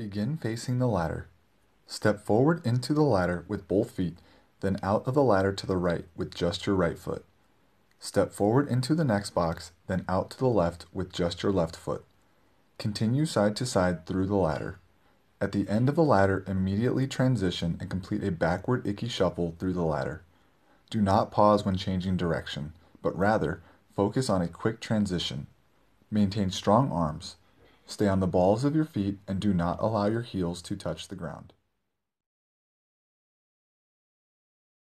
Begin facing the ladder. Step forward into the ladder with both feet, then out of the ladder to the right with just your right foot. Step forward into the next box, then out to the left with just your left foot. Continue side to side through the ladder. At the end of the ladder, immediately transition and complete a backward icky shuffle through the ladder. Do not pause when changing direction, but rather focus on a quick transition. Maintain strong arms. Stay on the balls of your feet and do not allow your heels to touch the ground.